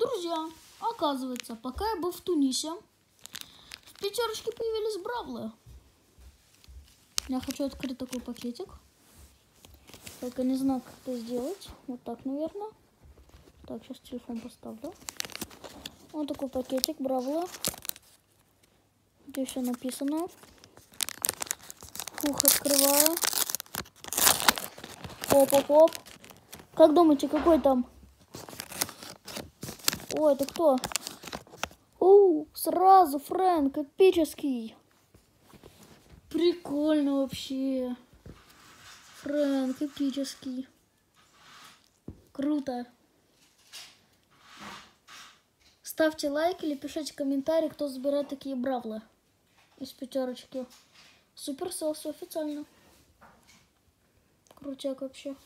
Друзья, оказывается, пока я был в Тунисе, в пятерочке появились бравлы. Я хочу открыть такой пакетик. Только не знаю, как это сделать. Вот так, наверное. Так, сейчас телефон поставлю. Вот такой пакетик бравла. Здесь все написано. Фух, открываю. Оп-оп-оп. Как думаете, какой там? О, это кто? О, сразу Фрэнк, эпический. Прикольно вообще. Фрэнк, эпический. Круто. Ставьте лайк или пишите комментарий, кто забирает такие бравлы из пятерочки. Супер селфи официально. Крутяк вообще.